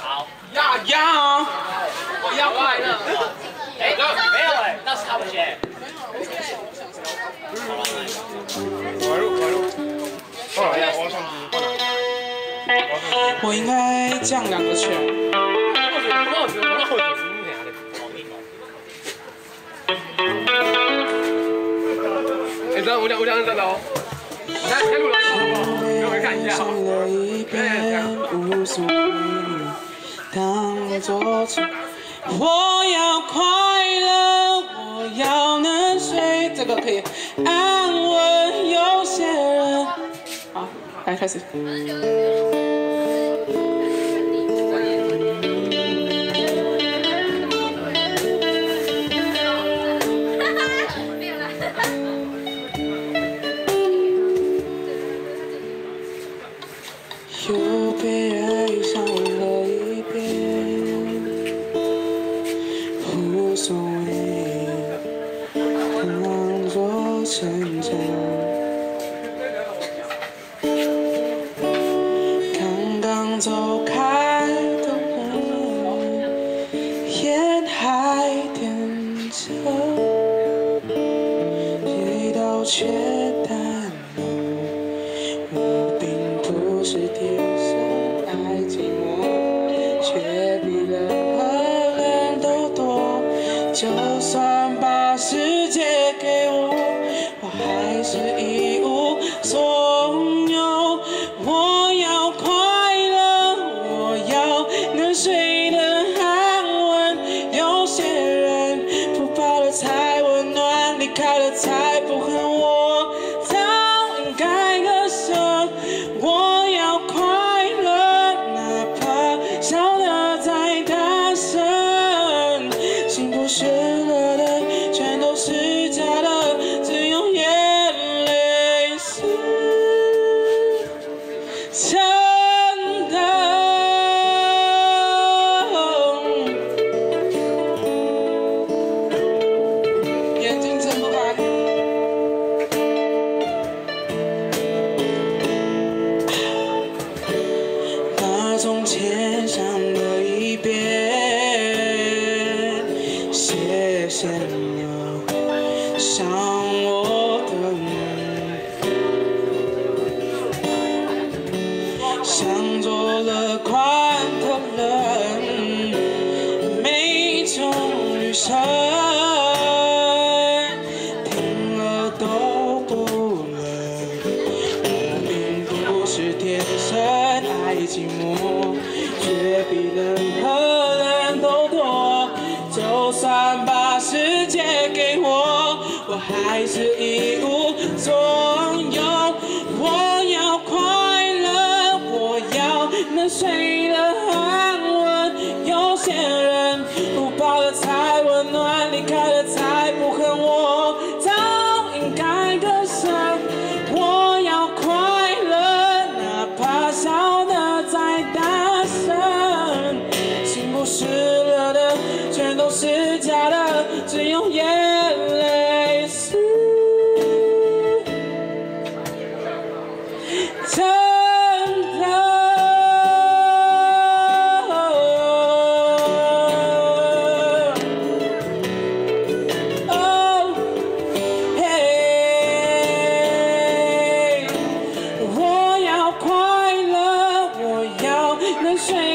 好，要要，我要快乐。哎，没有哎，那是他们先。快路快路，过来呀，我上去，过来。我应该降两个拳。我觉得我觉得我俩的，好硬哦。哎，等我两我两人等等哦。你看开路了，给我看一下。作是我要快乐，我要能睡，这个可以安稳。有些人，好，来开始。却人，想做乐观的人，每种旅程听了都不累。我并不是天生爱寂寞，却比任何人都多。就算把世界给我，我还是一无暖，离开了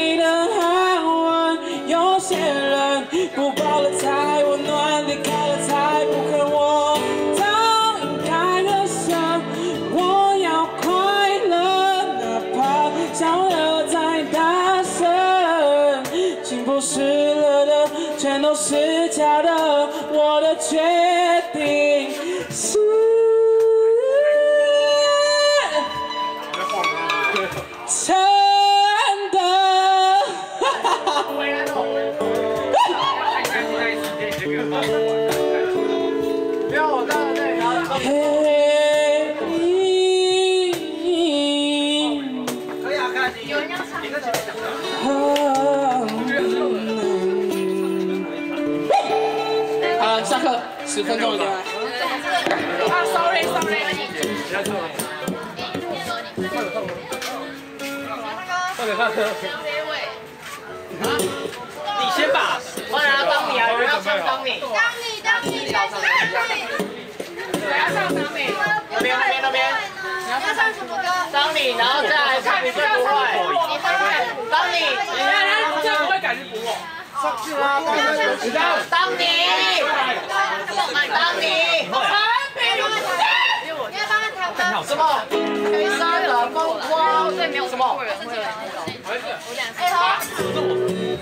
能睡得安稳。有些人不抱了才温暖，离开了才不恨我。早应该割舍，我要快乐，哪怕笑得再大声。心不是热的，全都是假的，我的决定啊，sorry sorry。你先把，我来帮你啊，要帮你。当你当你当你当你。我要唱当你。那边那边那边。要唱什么歌？当你，然后再来唱你会不会。你当你，你看他这不会感觉不稳。上去啦，当你。所以没有什么？会人会有那种，哎好，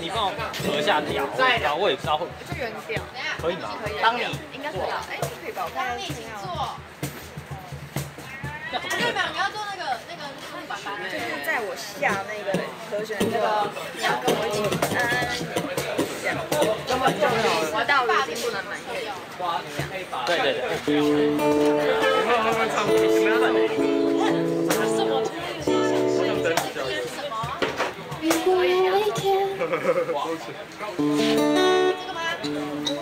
你帮我折一下条，然后我也不知道会就有点，可以吗？可以，当你应该可以，哎，可以吧？我当你请坐。日本你要做那个那个木板板。就是在我下那个和弦那个，你要跟我一起，嗯，这样，我到已经不能满意。对对对。一天，如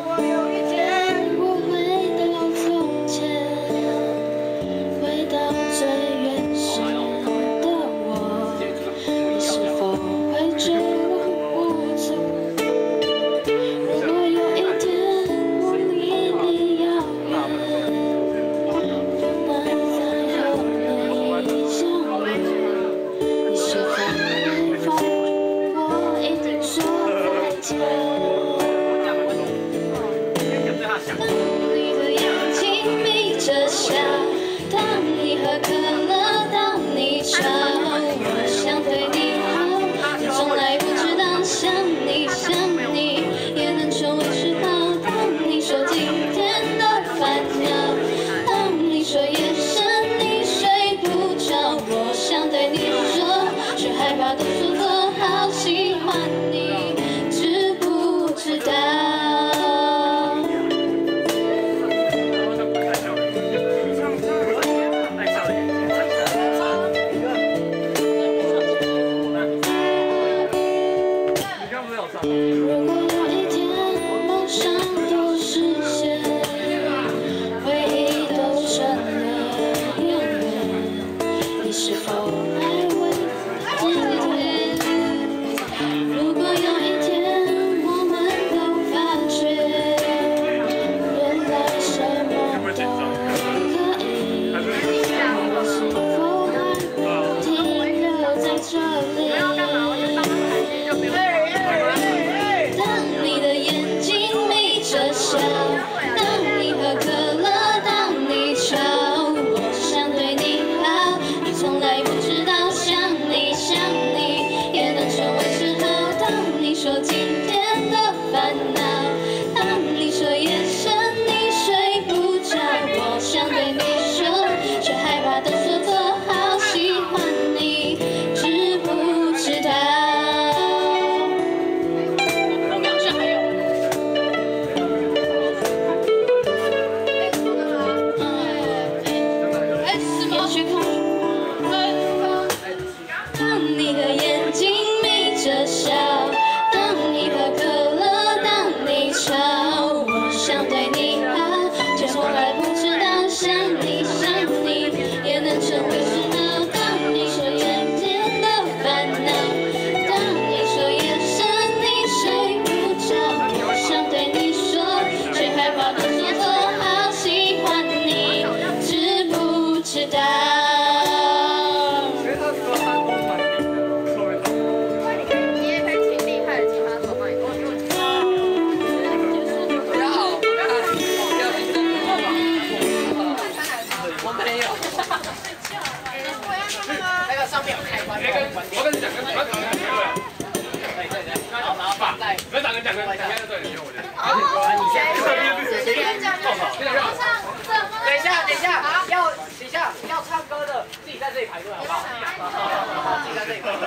自己在这里排队好不好？自己在这里排队。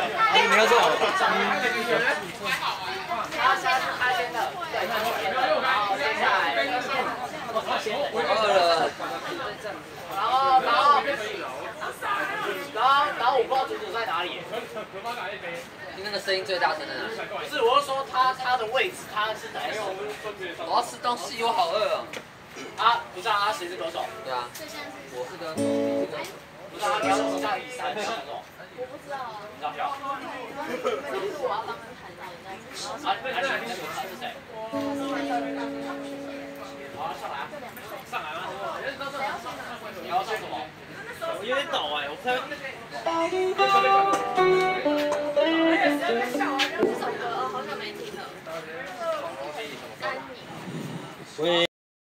你要做好。然后先他先的，对，然后接下来他先的。我饿了。然后然后然后然后我不知道祖祖在哪里。那个声音最大声的哪？不是，我是说他他的位置，他是哪一首？我要吃东西，我好饿哦。啊，不是啊，他谁是歌手？对啊，我是歌手。不是啊，你要知道。我不知道？啊。你知道吗？就是我要帮他弹的那种。啊，那那你喜欢是谁？好，上来！上来吗？你要说什么？我有点抖哎，我快。这